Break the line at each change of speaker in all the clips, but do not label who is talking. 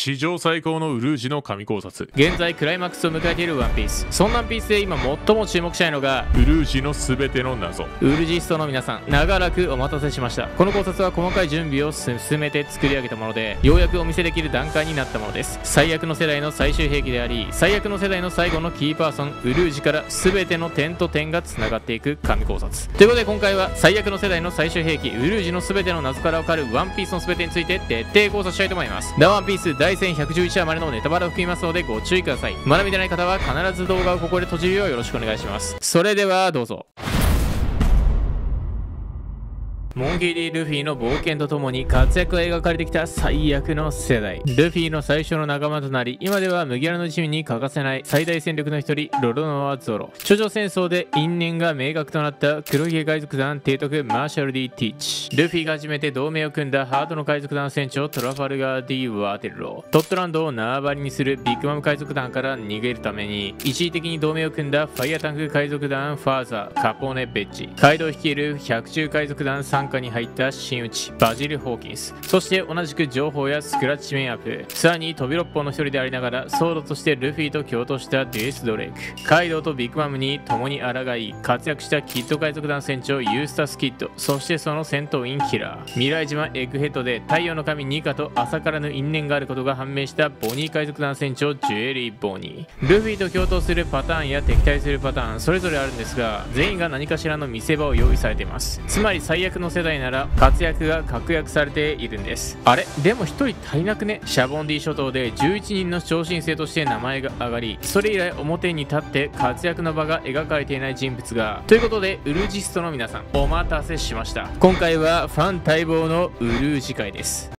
史上最高のウルージュの神考察。
現在クライマックスを迎えているワンピース。そんなワンピースで今最も注目したいのが
ウルージュの全ての謎。
ウルジストの皆さん長らくお待たせしました。この考察は細かい準備を進めて作り上げたものでようやくお見せできる段階になったものです。最悪の世代の最終兵器であり最悪の世代の最後のキーパーソンウルージュから全ての点と点がつながっていく神考察。ということで今回は最悪の世代の最終兵器ウルージュの全ての謎からわかるワンピースの全てについて徹底考察したいと思います。ダワンピース第1111話までのネタバレを含みますのでご注意ください。まだ見てない方は必ず動画をここで閉じるようよろしくお願いします。それではどうぞ。モンキー・ディ・ルフィの冒険とともに活躍が描かれてきた最悪の世代。ルフィの最初の仲間となり、今では麦わらの一味に欠かせない最大戦力の一人、ロロノア・ゾロ。頂上戦争で因縁が明確となった黒ひげ海賊団提督マーシャル・ディ・ティーチ。ルフィが初めて同盟を組んだハートの海賊団船長トラファルガー・ディ・ワーテル・ロー。トットランドを縄張りにするビッグマム海賊団から逃げるために、一時的に同盟を組んだファイアタンク海賊団ファーザー、カポーネ・ベッジ。カイドウ率いる百獣海賊団傘下に入った真打バジル・ホーキンス。そして同じく情報屋スクラッチメン・アップー。さらに飛び六本の一人でありながらソードとしてルフィと共闘したディエス・ドレーク。カイドウとビッグマムに共に抗い活躍したキッド海賊団船長ユースタス・キッド。そしてその戦闘員キラー。未来島エッグヘッドで太陽の神ニカと浅からぬ因縁があることが判明したボニー海賊団船長ジュエリー・ボニー。ルフィと共闘するパターンや敵対するパターンそれぞれあるんですが全員が何かしらの見せ場を用意されています。つまり最悪の世代なら活躍が確約されているんです。あれ？でも1人足りなくね？シャボンディ諸島で11人の超新星として名前が上がりそれ以来表に立って活躍の場が描かれていない人物が。ということでウルジストの皆さんお待たせしました。今回はファン待望のウルージ会です。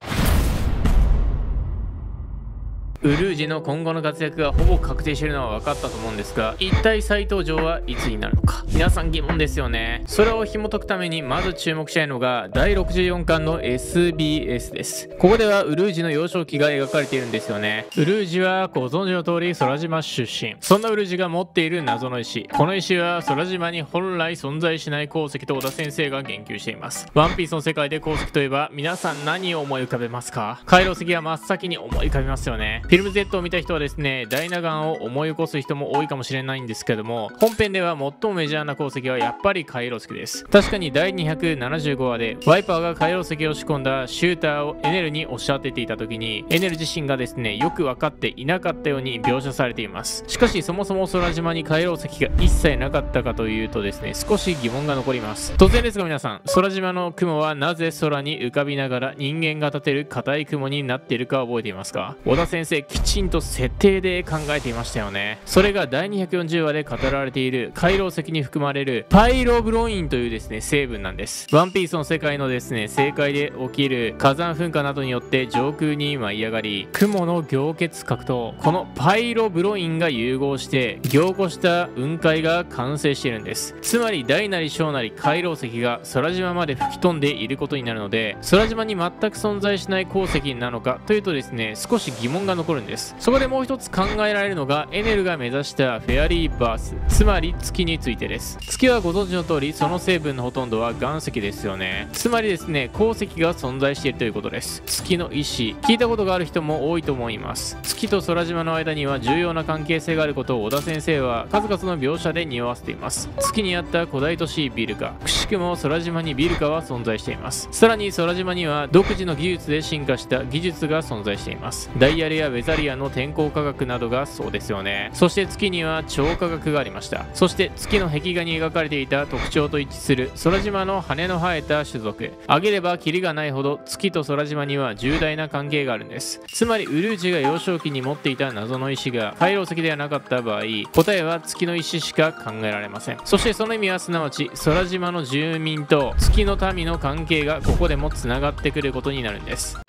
ウルージの今後の活躍がほぼ確定しているのは分かったと思うんですが一体再登場はいつになるのか。皆さん疑問ですよね。それを紐解くためにまず注目したいのが第64巻の SBS です。ここではウルージの幼少期が描かれているんですよね。ウルージはご存知の通り空島出身。そんなウルージが持っている謎の石。この石は空島に本来存在しない鉱石と小田先生が言及しています。ワンピースの世界で鉱石といえば皆さん何を思い浮かべますか？回路石は真っ先に思い浮かべますよね。フィルム Z を見た人はですね、ダイナガンを思い起こす人も多いかもしれないんですけども、本編では最もメジャーな鉱石はやっぱり回路石です。確かに第275話で、ワイパーが回路石を仕込んだシューターをエネルにおっしゃってていた時に、エネル自身がですね、よく分かっていなかったように描写されています。しかし、そもそも空島に回路石が一切なかったかというとですね、少し疑問が残ります。当然ですが皆さん、空島の雲はなぜ空に浮かびながら人間が立てる硬い雲になっているか覚えていますか？小田先生、きちんと設定で考えていましたよね。それが第240話で語られている回廊石に含まれるパイロブロインというですね成分なんです。ワンピースの世界のですね正解で起きる火山噴火などによって上空に舞い上がり雲の凝結核とこのパイロブロインが融合して凝固した雲海が完成しているんです。つまり大なり小なり回廊石が空島まで吹き飛んでいることになるので空島に全く存在しない鉱石なのかというとですね少し疑問が残るんです。そこでもう一つ考えられるのがエネルが目指したフェアリーバースつまり月についてです。月はご存知の通りその成分のほとんどは岩石ですよね。つまりですね鉱石が存在しているということです。月の石聞いたことがある人も多いと思います。月と空島の間には重要な関係性があることを小田先生は数々の描写で匂わせています。月にあった古代都市ビルカくも空島にビルカは存在しています。さらに空島には独自の技術で進化した技術が存在しています。ダイヤルやウェザリアの天候科学などがそうですよね。そして月には超科学がありました。そして月の壁画に描かれていた特徴と一致する空島の羽の生えた種族。挙げればキリがないほど月と空島には重大な関係があるんです。つまりウルージが幼少期に持っていた謎の石が回廊石ではなかった場合答えは月の石しか考えられません。そしてその意味はすなわち空島の重住民と月の民の関係がここでもつながってくることになるんです。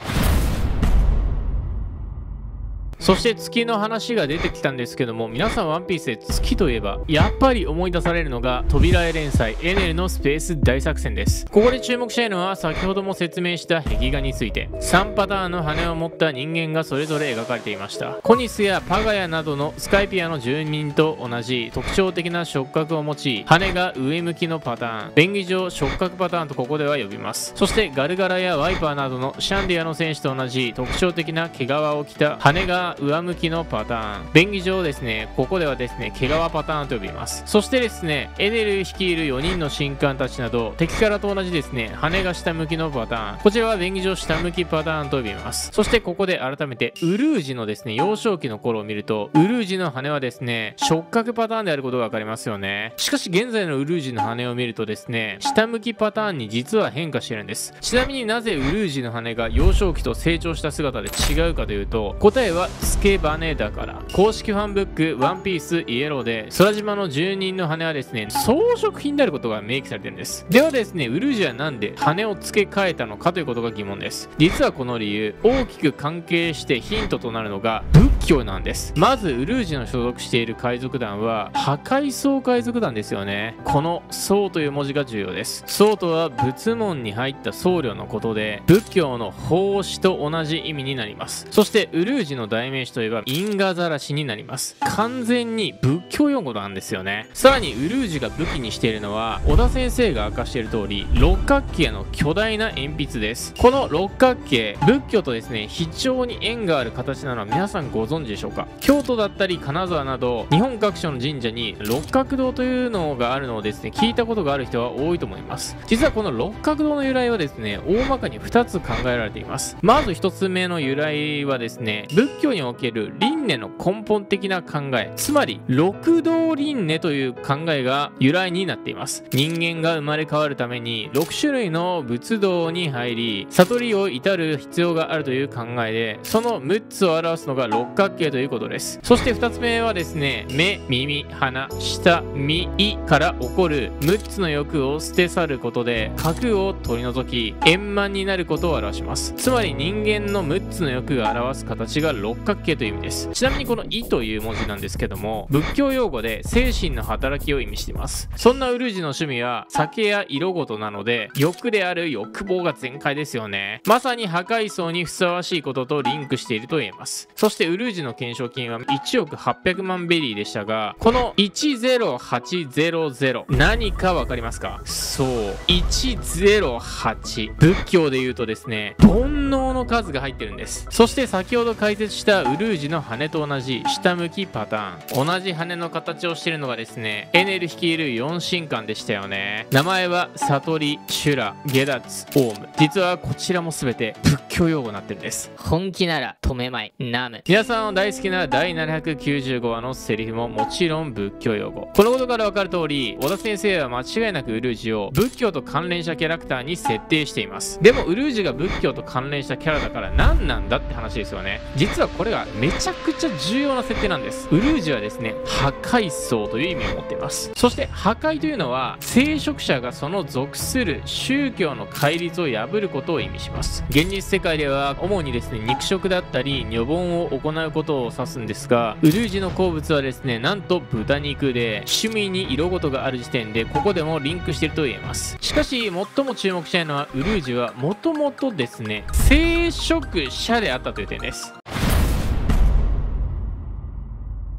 そして月の話が出てきたんですけども皆さんワンピースで月といえばやっぱり思い出されるのが扉絵連載エネルのスペース大作戦です。ここで注目したいのは先ほども説明した壁画について。3パターンの羽を持った人間がそれぞれ描かれていました。コニスやパガヤなどのスカイピアの住民と同じ特徴的な触覚を持ち羽が上向きのパターン。便宜上触覚パターンとここでは呼びます。そしてガルガラやワイパーなどのシャンディアの選手と同じ特徴的な毛皮を着た羽が上向きのパターン。便宜上ですねここではですね毛皮パターンと呼びます。そしてですねエネル率いる4人の神官たちなど敵キャラと同じですね羽が下向きのパターン。こちらは便宜上下向きパターンと呼びます。そしてここで改めてウルージのですね幼少期の頃を見るとウルージの羽はですね触覚パターンであることが分かりますよね。しかし現在のウルージの羽を見るとですね下向きパターンに実は変化してるんです。ちなみになぜウルージの羽が幼少期と成長した姿で違うかというと答えはスケバネだから。公式ファンブックワンピースイエローで空島の住人の羽はですね装飾品であることが明記されてるんです。ではですねウルージはなんで羽を付け替えたのかということが疑問です。実はこの理由大きく関係してヒントとなるのが武教なんです。まずウルージの所属している海賊団は破壊層海賊団ですよね。この僧という文字が重要です。僧とは仏門に入った僧侶のことで仏教の奉仕と同じ意味になります。そしてウルージの代名詞といえば因果ざらしになります。完全に仏教用語なんですよね。さらにウルージが武器にしているのは小田先生が明かしている通り六角形の巨大な鉛筆です。この六角形仏教とですね非常に縁がある形なのは皆さんご存知でしょうか？京都だったり金沢など日本各所の神社に六角堂というのがあるのをですね聞いたことがある人は多いと思います。実はこの六角堂の由来はですね大まかに2つ考えられています。まず1つ目の由来はですね仏教における輪廻の根本的な考えつまり六道輪廻という考えが由来になっています。人間が生まれ変わるために6種類の仏道に入り悟りを至る必要があるという考えでその6つを表すのが六角形ということです。そして2つ目はですね目耳鼻舌身胃から起こる6つの欲を捨て去ることで核を取り除き円満になることを表します。つまり人間の6つの欲が表す形が六角形という意味です。ちなみにこの意という文字なんですけども仏教用語で精神の働きを意味しています。そんなウルージの趣味は酒や色ごとなので欲である欲望が全開ですよね。まさに破戒僧にふさわしいこととリンクしていると言えます。そしてウルージの懸賞金は1億800万ベリーでしたがこの10800何か分かりますか？そう108仏教で言うとですね煩悩の数が入ってるんです。そして先ほど解説したウルージの羽と同じ下向きパターン。同じ羽の形をしているのがですねエネル率いる4神官でしたよね。名前はサトリシュ羅下脱オウム。実はこちらも全て仏教用語になってるんです。
本気なら止めまい。ナム。
皆さんの大好きな第795話のセリフももちろん仏教用語このことから分かる通り小田先生は間違いなくウルージを仏教と関連したキャラクターに設定しています。でもウルージが仏教と関連したキャラだから何なんだって話ですよね。実はこれがめちゃくちゃ重要な設定なんです。ウルージはですね破壊層という意味を持っています。そして破壊というのは聖職者がその属する宗教の戒律を破ることを意味します。現実世界では主にですね肉食だったり女房を行うことを指すんですがウルージの好物はですねなんと豚肉で趣味に色ごとがある時点でここでもリンクしてると言えます。しかし最も注目したいのはウルージはもともとですね生殖者であったという点です。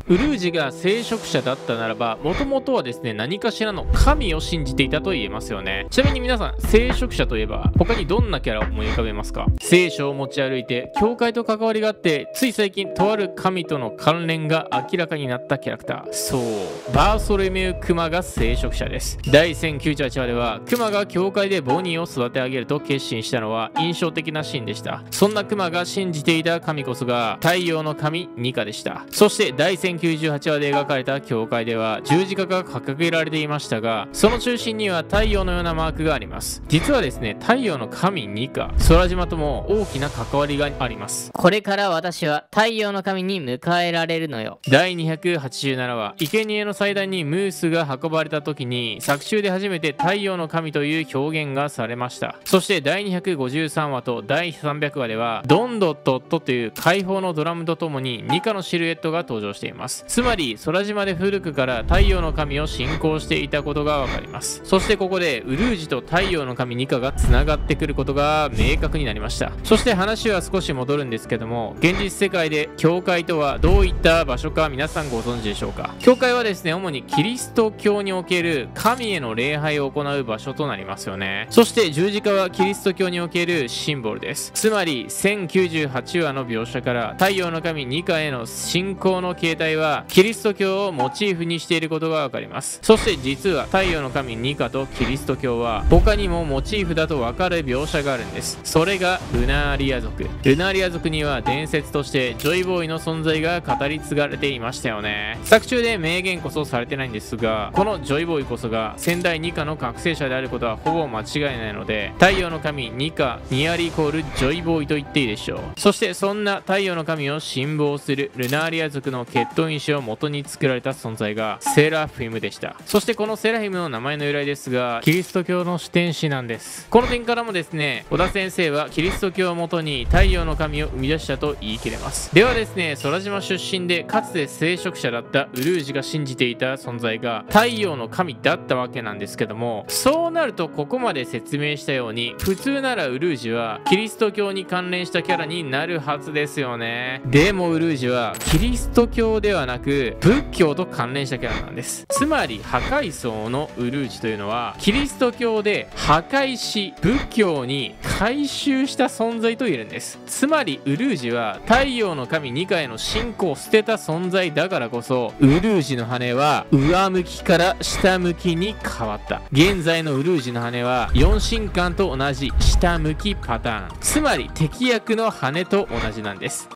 ウルージが聖職者だったならばもともとはですね何かしらの神を信じていたと言えますよね。ちなみに皆さん聖職者といえば他にどんなキャラを思い浮かべますか？聖書を持ち歩いて教会と関わりがあってつい最近とある神との関連が明らかになったキャラクター。そうバーソルメウ・クマが聖職者です。第1098話ではクマが教会でボニーを育て上げると決心したのは印象的なシーンでした。そんなクマが信じていた神こそが太陽の神ニカでした。そして第1000 1098話で描かれた教会では十字架が掲げられていましたがその中心には太陽のようなマークがあります。実はですね太陽の神ニカ空島とも大きな関わりがあります。
これから私は太陽の神に迎えられるのよ。
第287話生贄の祭壇にムースが運ばれた時に作中で初めて太陽の神という表現がされました。そして第253話と第300話ではドンドットットという解放のドラムとともにニカのシルエットが登場していますつまり空島で古くから太陽の神を信仰していたことがわかります。そしてここでウルージと太陽の神ニカがつながってくることが明確になりました。そして話は少し戻るんですけども現実世界で教会とはどういった場所か皆さんご存知でしょうか？教会はですね主にキリスト教における神への礼拝を行う場所となりますよね。そして十字架はキリスト教におけるシンボルです。つまり1098話の描写から太陽の神ニカへの信仰の形態はキリスト教をモチーフにしていることがわかります。そして実は太陽の神ニカとキリスト教は他にもモチーフだとわかる描写があるんです。それがルナーリア族。ルナーリア族には伝説としてジョイボーイの存在が語り継がれていましたよね。作中で明言こそされてないんですがこのジョイボーイこそが先代ニカの覚醒者であることはほぼ間違いないので太陽の神ニカニアリイコールジョイボーイと言っていいでしょう。そしてそんな太陽の神を信望するルナーリア族の血統因子を元に作られた存在がセラフィムでした。そしてこのセラフィムの名前の由来ですがキリスト教の視点師なんです。この点からもですね小田先生はキリスト教をもとに太陽の神を生み出したと言い切れます。ではですね空島出身でかつて聖職者だったウルージが信じていた存在が太陽の神だったわけなんですけどもそうなるとここまで説明したように普通ならウルージはキリスト教に関連したキャラになるはずですよね。でもウルージはキリスト教でではなく仏教と関連したキャラなんです。つまり破壊層のウルージというのはキリスト教で破壊し仏教に回収した存在と言えるんです。つまりウルージは太陽の神ニカへの信仰を捨てた存在だからこそウルージの羽は上向きから下向きに変わった。現在のウルージの羽は4神間と同じ下向きパターン。つまり敵役の羽と同じなんです。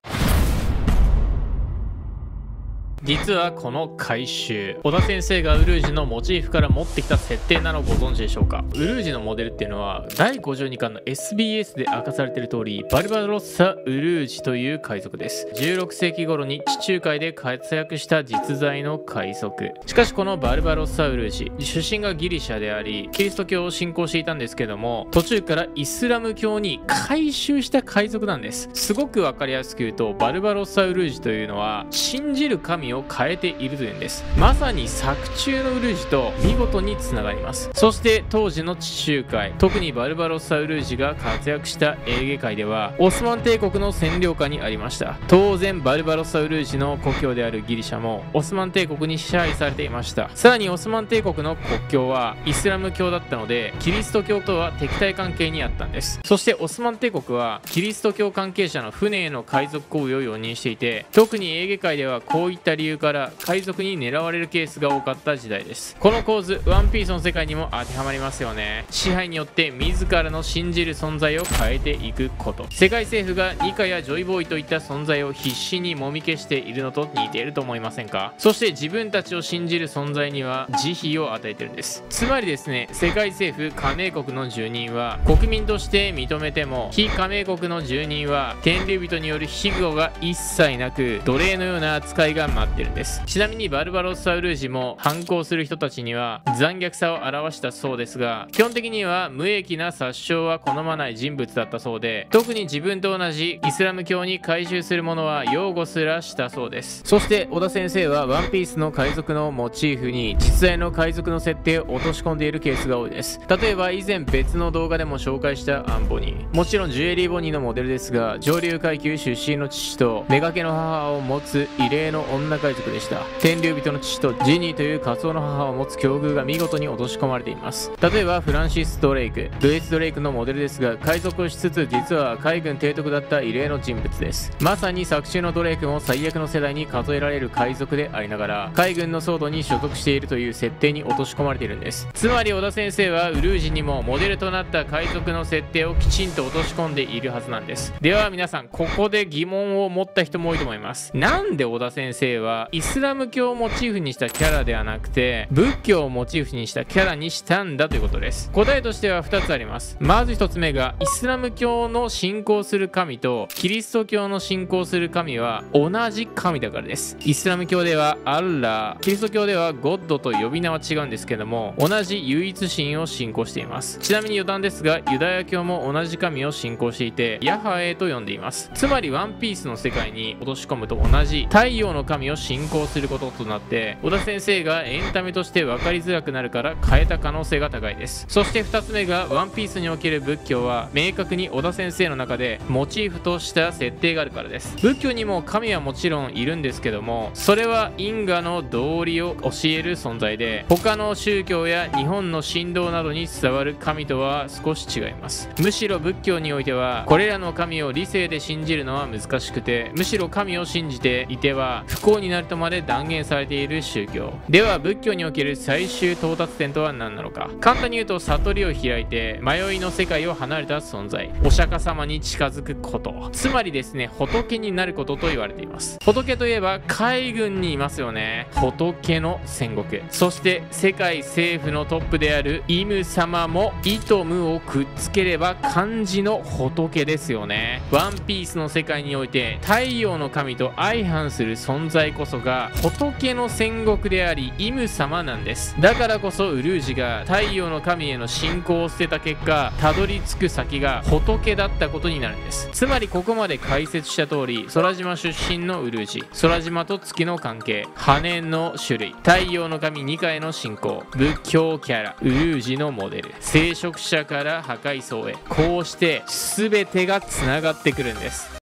実はこの回収。小田先生がウルージのモチーフから持ってきた設定なのをご存知でしょうか？ウルージのモデルっていうのは第52巻の SBS で明かされている通りバルバロッサ・ウルージという海賊です。16世紀頃に地中海で活躍した実在の海賊。しかしこのバルバロッサ・ウルージ出身がギリシャでありキリスト教を信仰していたんですけども途中からイスラム教に改宗した海賊なんです。すごくわかりやすく言うとバルバロッサ・ウルージというのは信じる神をを変えているというんです。まさに作中のウルージと見事につながります。そして当時の地中海特にバルバロッサ・ウルージが活躍したエーゲ海ではオスマン帝国の占領下にありました。当然バルバロッサ・ウルージの故郷であるギリシャもオスマン帝国に支配されていました。さらにオスマン帝国の国境はイスラム教だったのでキリスト教とは敵対関係にあったんです。そしてオスマン帝国はキリスト教関係者の船への海賊行為を容認していて特にエーゲ海ではこういった理由から海賊に狙われるケースが多かった時代です。この構図ワンピースの世界にも当てはまりますよね。支配によって自らの信じる存在を変えていくこと。世界政府がニカやジョイボーイといった存在を必死にもみ消しているのと似ていると思いませんか？そして自分たちを信じる存在には慈悲を与えてるんです。つまりですね世界政府加盟国の住人は国民として認めても非加盟国の住人は天竜人による庇護が一切なく奴隷のような扱いが待ってるんです。ちなみにバルバロッサ・ウルージも反抗する人たちには残虐さを表したそうですが基本的には無益な殺傷は好まない人物だったそうで特に自分と同じイスラム教に改宗する者は擁護すらしたそうです。そして小田先生はワンピースの海賊のモチーフに実在の海賊の設定を落とし込んでいるケースが多いです。例えば以前別の動画でも紹介したアンボニー。もちろんジュエリーボニーのモデルですが上流階級出身の父と目がけの母を持つ異例の女海賊でした。天竜人の父とジニーという仮想の母を持つ境遇が見事に落とし込まれています。例えばフランシス・ドレイク。ルイス・ドレイクのモデルですが海賊をしつつ実は海軍提督だった異例の人物です。まさに作中のドレイクも最悪の世代に数えられる海賊でありながら海軍の騒動に所属しているという設定に落とし込まれているんです。つまり小田先生はウルージにもモデルとなった海賊の設定をきちんと落とし込んでいるはずなんです。では皆さんここで疑問を持った人も多いと思います。なんで小田先生ははイスラム教をモチーフにしたキャラではなくて仏教をモチーフにしたキャラにしたんだということです。答えとしては2つあります。まず1つ目がイスラム教の信仰する神とキリスト教の信仰する神は同じ神だからです。イスラム教ではアッラーキリスト教ではゴッドと呼び名は違うんですけども同じ唯一神を信仰しています。ちなみに余談ですがユダヤ教も同じ神を信仰していてヤハエと呼んでいます。つまりワンピースの世界に落とし込むと同じ太陽の神を信仰することとなって小田先生がエンタメとして分かりづらくなるから変えた可能性が高いですそして2つ目がワンピースにおける仏教は明確に小田先生の中でモチーフとした設定があるからです仏教にも神はもちろんいるんですけどもそれは因果の道理を教える存在で他の宗教や日本の神道などに伝わる神とは少し違いますむしろ仏教においてはこれらの神を理性で信じるのは難しくてむしろ神を信じていては不幸にになるとまで断言されている宗教では仏教における最終到達点とは何なのか。簡単に言うと悟りを開いて迷いの世界を離れた存在。お釈迦様に近づくこと。つまりですね仏になることと言われています。仏といえば海軍にいますよね。仏の戦国。そして世界政府のトップであるイム様もイトムをくっつければ漢字の仏ですよね。ワンピースの世界において太陽の神と相反する存在。こそが仏の戦国でありイム様なんです。だからこそウルージが太陽の神への信仰を捨てた結果たどり着く先が仏だったことになるんです。つまりここまで解説した通り空島出身のウルージ空島と月の関係羽の種類太陽の神2回の信仰仏教キャラウルージのモデル聖職者から破壊層へこうして全てがつながってくるんです。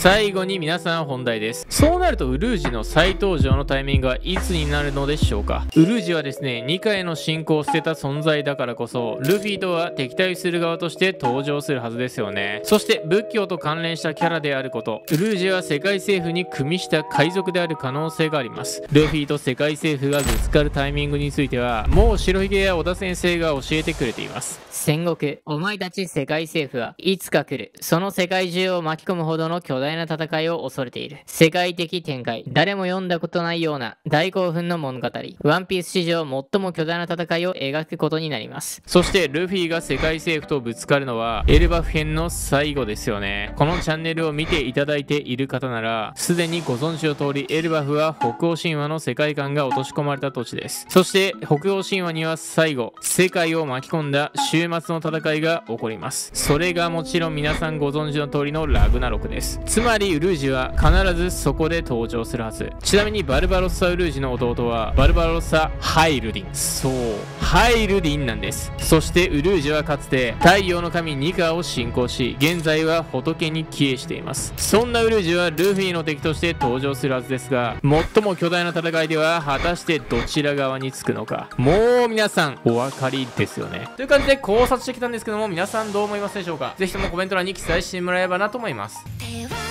最後に皆さん本題です。そうなるとウルージの再登場のタイミングはいつになるのでしょうかウルージはですね、2回の信仰を捨てた存在だからこそ、ルフィとは敵対する側として登場するはずですよね。そして仏教と関連したキャラであること、ウルージは世界政府に組みした海賊である可能性があります。ルフィと世界政府がぶつかるタイミングについては、もう白ひげや小田先生が教えてくれています。
戦国、お前たち世界政府はいつか来る。その世界中を巻き込むほどの巨大な戦いを恐れている。世界的展開。誰も読んだことないような大興奮の物語。ワンピース史上最も巨大な戦いを描くことになります。
そしてルフィが世界政府とぶつかるのはエルバフ編の最後ですよね。このチャンネルを見ていただいている方なら、すでにご存知の通りエルバフは北欧神話の世界観が落とし込まれた土地です。そして北欧神話には最後、世界を巻き込んだ終末の戦いが起こります。それがもちろん皆さんご存知の通りのラグナロクです。つまりウルージは必ずそこで登場するはず。ちなみにバルバロッサ・ウルージの弟はバルバロッサ・ハイルディン。そう、ハイルディンなんです。そしてウルージはかつて太陽の神ニカを信仰し、現在は仏に帰依しています。そんなウルージはルフィの敵として登場するはずですが、最も巨大な戦いでは果たしてどちら側につくのか。もう皆さんお分かりですよね。という感じで考察してきたんですけども、皆さんどう思いますでしょうか？ぜひともコメント欄に記載してもらえればなと思います。
手は